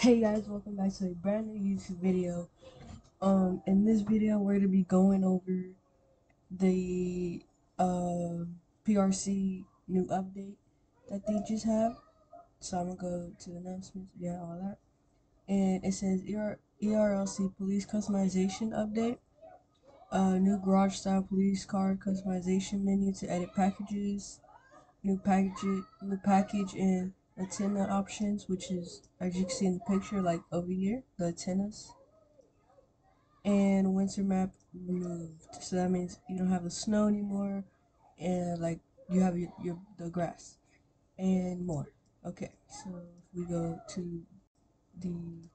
Hey guys, welcome back to a brand new YouTube video. Um, in this video, we're gonna be going over the uh, PRC new update that they just have. So I'm gonna go to announcements, yeah, all that. And it says ER ERLC police customization update. Uh, new garage style police car customization menu to edit packages. New package, new package and antenna options, which is as you can see in the picture, like over here, the antennas. And winter map removed, so that means you don't have the snow anymore, and like you have your, your the grass and more. Okay, so if we go to the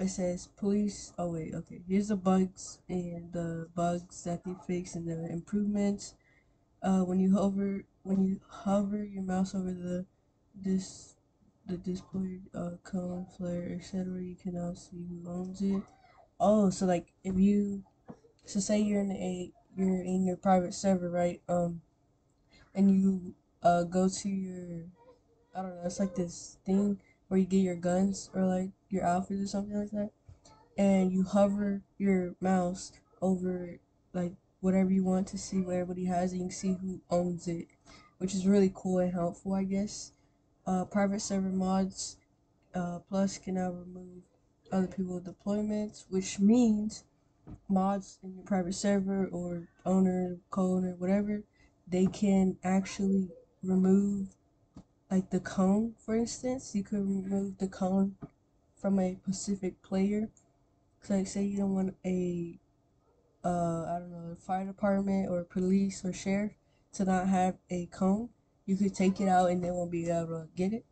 it says police oh wait okay here's the bugs and the bugs that they fix and the improvements uh, when you hover when you hover your mouse over the this the display uh, cone flare etc you can now see who owns it. Oh so like if you so say you're in a you're in your private server right um and you uh go to your i don't know it's like this thing where you get your guns or like your outfits or something like that and you hover your mouse over like whatever you want to see what everybody has and you can see who owns it which is really cool and helpful i guess. Uh, private server mods uh, plus can now remove other people's deployments which means mods in your private server or owner co-owner whatever they can actually remove like the cone for instance. You could remove the cone from a specific player. So like say you don't want a uh, I don't know, fire department or police or sheriff to not have a cone, you could take it out and they won't be able to get it.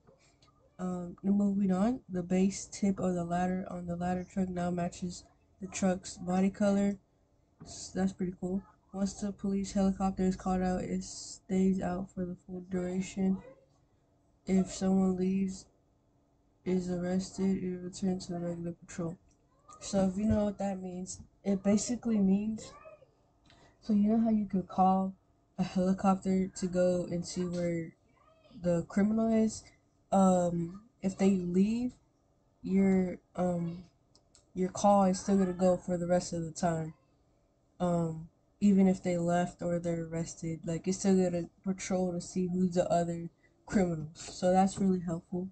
Um, moving on, the base tip of the ladder on the ladder truck now matches the truck's body color. So that's pretty cool. Once the police helicopter is called out, it stays out for the full duration. If someone leaves, is arrested, it returns to the regular patrol. So if you know what that means, it basically means so you know how you could call a helicopter to go and see where the criminal is? Um if they leave your um your call is still gonna go for the rest of the time. Um even if they left or they're arrested like it's still gonna patrol to see who's the other criminals. So that's really helpful.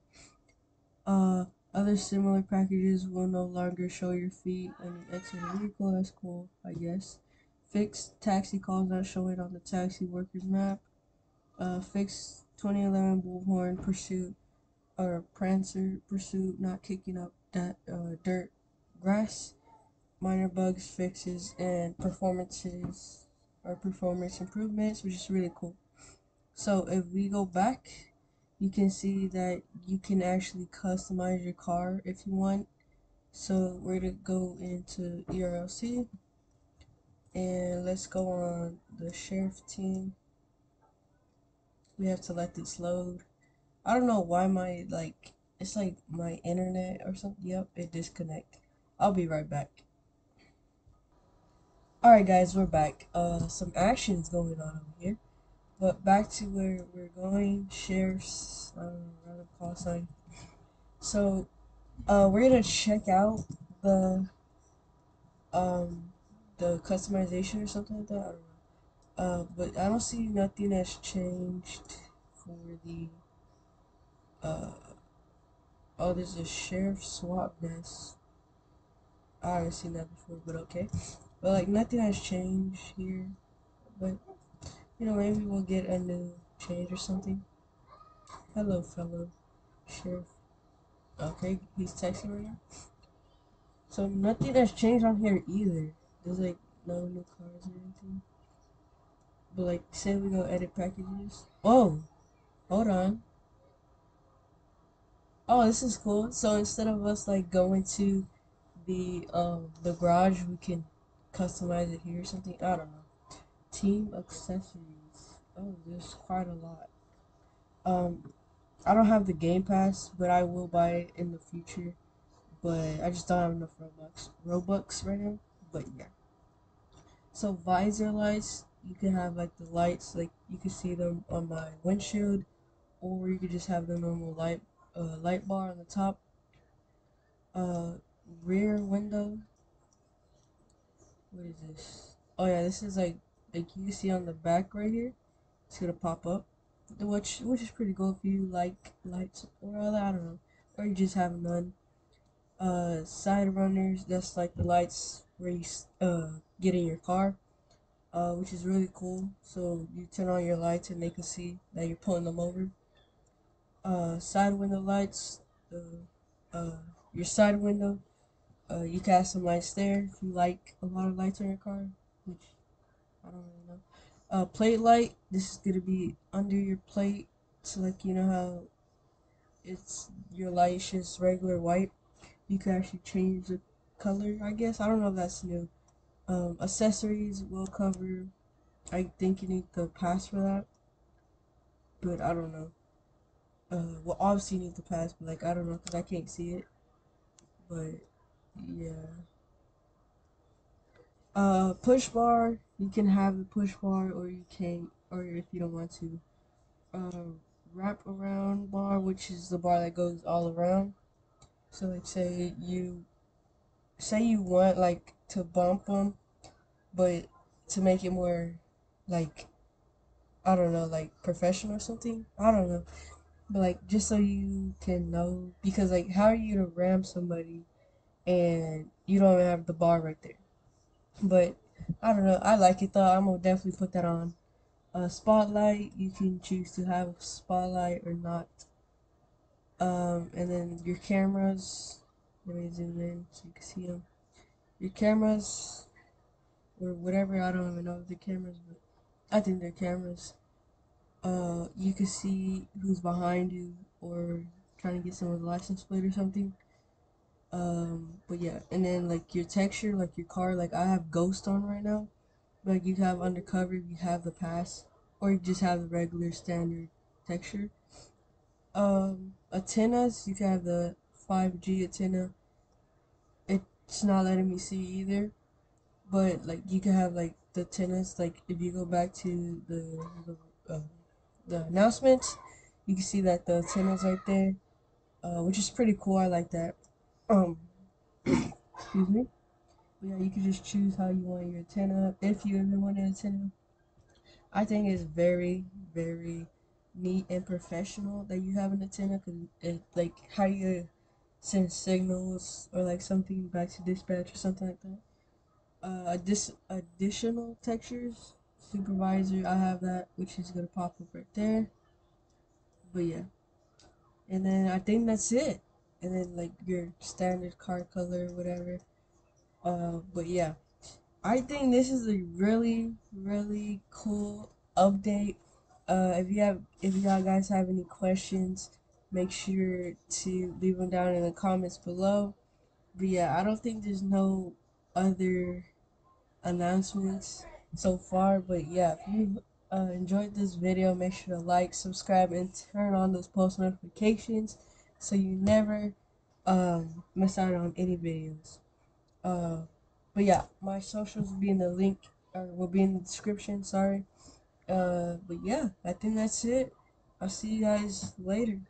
Uh other similar packages will no longer show your feet enter the vehicle. That's cool, I guess. Fixed taxi calls not showing on the taxi workers map. Uh, fixed 2011 Bullhorn pursuit or Prancer pursuit not kicking up that uh, dirt grass. Minor bugs fixes and performances or performance improvements, which is really cool. So if we go back you can see that you can actually customize your car if you want. So we're to go into ERLC and let's go on the sheriff team. We have to let this load. I don't know why my like it's like my internet or something. Yep, it disconnect. I'll be right back. Alright guys, we're back. Uh some actions going on over here. But back to where we're going, sheriff's, don't know, random call sign. So, uh, we're gonna check out the, um, the customization or something like that. I don't know. Uh, but I don't see nothing that's changed for the, uh, oh, there's a sheriff SWAT vest. I haven't seen that before, but okay. But like nothing has changed here, but you know, maybe we'll get a new change or something. Hello, fellow sheriff. Okay, he's texting right now. So nothing has changed on here either. There's like no new cars or anything. But like, say we go edit packages. Oh, hold on. Oh, this is cool. So instead of us like going to the um the garage, we can customize it here or something. I don't know. Team accessories. Oh, there's quite a lot. Um, I don't have the Game Pass, but I will buy it in the future. But I just don't have enough Robux, Robux right now. But yeah. So visor lights, you can have like the lights, like you can see them on my windshield, or you could just have the normal light uh, light bar on the top. Uh, rear window. What is this? Oh yeah, this is like like you see on the back right here. It's gonna pop up, which which is pretty cool if you like lights or other. I don't know, or you just have none. Uh, side runners. That's like the lights where you uh get in your car. Uh, which is really cool. So you turn on your lights and they can see that you're pulling them over. Uh, side window lights. The uh, your side window. Uh, you can have some lights there if you like a lot of lights in your car, I don't really know. Uh, plate light. This is gonna be under your plate, so like you know how it's your light is just regular white. You can actually change the color. I guess I don't know if that's new. Um, accessories will cover. I think you need the pass for that, but I don't know. Uh, well, obviously you need the pass, but like I don't know because I can't see it. But yeah. Uh, push bar. You can have the push bar, or you can, or if you don't want to. Uh, wrap around bar, which is the bar that goes all around. So like, say you, say you want like to bump them, but to make it more, like, I don't know, like professional or something. I don't know, but like just so you can know, because like, how are you to ram somebody, and you don't have the bar right there? But I don't know. I like it though. I'm gonna definitely put that on. Uh, spotlight. You can choose to have a spotlight or not. Um, and then your cameras. Let me zoom in so you can see them. Your cameras or whatever. I don't even know if they're cameras, but I think they're cameras. Uh, you can see who's behind you or trying to get someone's license plate or something. Um, but yeah, and then like your texture, like your car, like I have Ghost on right now. Like you have undercover, you have the pass, or you just have the regular standard texture. Um, antennas, you can have the 5G antenna. It's not letting me see either, but like you can have like the antennas. Like if you go back to the the, uh, the announcements, you can see that the antennas right there, uh, which is pretty cool. I like that. Um, excuse me. But yeah, you can just choose how you want your antenna, if you ever want an antenna. I think it's very, very neat and professional that you have an antenna, cause it like how you send signals or like something back to dispatch or something like that. Uh, this additional textures supervisor, I have that, which is gonna pop up right there. But yeah, and then I think that's it and then like your standard car color, whatever. Uh, but yeah, I think this is a really, really cool update. Uh, if you have, if y'all guys have any questions, make sure to leave them down in the comments below. But yeah, I don't think there's no other announcements so far. But yeah, if you uh, enjoyed this video, make sure to like, subscribe, and turn on those post notifications so you never um, miss out on any videos. Uh, but yeah, my socials will be in the link or will be in the description. Sorry. Uh, but yeah, I think that's it. I'll see you guys later.